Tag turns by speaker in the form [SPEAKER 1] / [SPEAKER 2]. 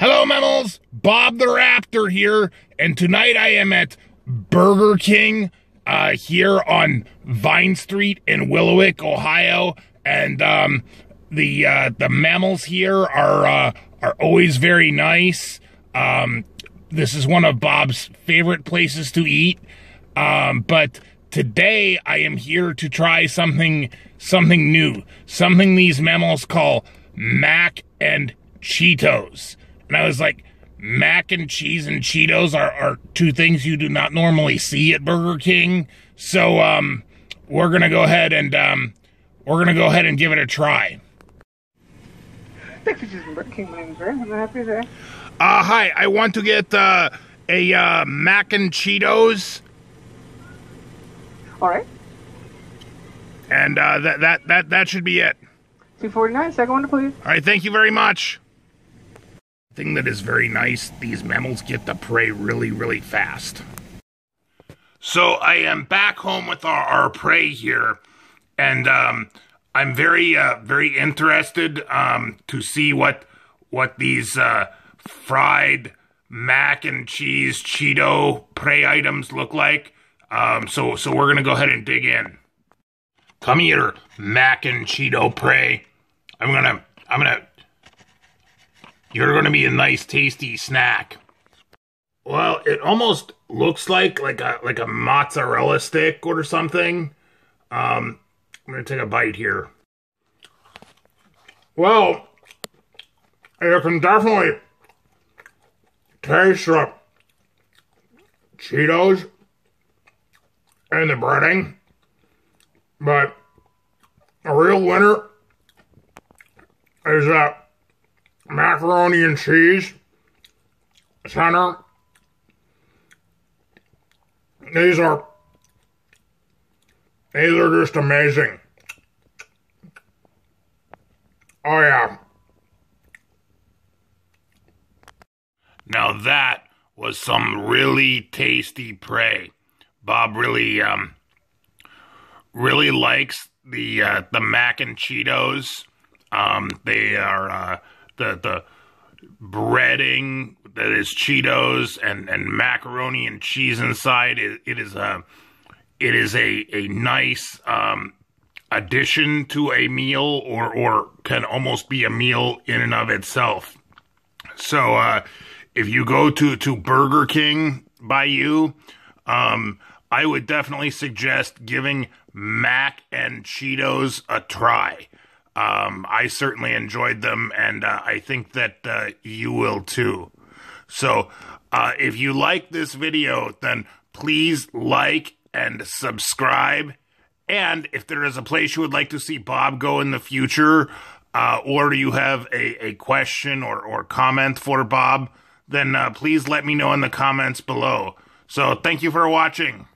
[SPEAKER 1] Hello, mammals. Bob the Raptor here, and tonight I am at Burger King uh, here on Vine Street in Willowick, Ohio, and um, the uh, the mammals here are uh, are always very nice. Um, this is one of Bob's favorite places to eat, um, but today I am here to try something something new, something these mammals call mac and Cheetos. And I was like, mac and cheese and Cheetos are, are two things you do not normally see at Burger King. So um, we're gonna go ahead and um, we're gonna go ahead and give it a try.
[SPEAKER 2] Thanks for choosing Burger King. My name is Ray. I'm happy today.
[SPEAKER 1] Uh, hi, I want to get uh, a uh, mac and Cheetos,
[SPEAKER 2] All right.
[SPEAKER 1] and uh, that that that that should be it.
[SPEAKER 2] 249. Second one, please.
[SPEAKER 1] All right, thank you very much. Thing that is very nice, these mammals get to prey really, really fast. So I am back home with our, our prey here, and um, I'm very, uh, very interested um, to see what what these uh, fried mac and cheese Cheeto prey items look like. Um, so, so we're gonna go ahead and dig in. Come here, mac and Cheeto prey. I'm gonna, I'm gonna. You're gonna be a nice, tasty snack. Well, it almost looks like like a like a mozzarella stick or something. Um, I'm gonna take a bite here. Well, you can definitely taste the Cheetos and the breading, but a real winner is that macaroni and cheese center. These are these are just amazing. Oh yeah. Now that was some really tasty prey. Bob really um really likes the uh, the mac and Cheetos. Um, they are uh, the the breading that is Cheetos and, and macaroni and cheese inside. It, it is a it is a a nice um, addition to a meal, or or can almost be a meal in and of itself. So uh, if you go to to Burger King by you, um, I would definitely suggest giving mac and Cheetos a try. Um, I certainly enjoyed them, and uh, I think that uh, you will too. So, uh, if you like this video, then please like and subscribe. And if there is a place you would like to see Bob go in the future, uh, or you have a, a question or, or comment for Bob, then uh, please let me know in the comments below. So, thank you for watching.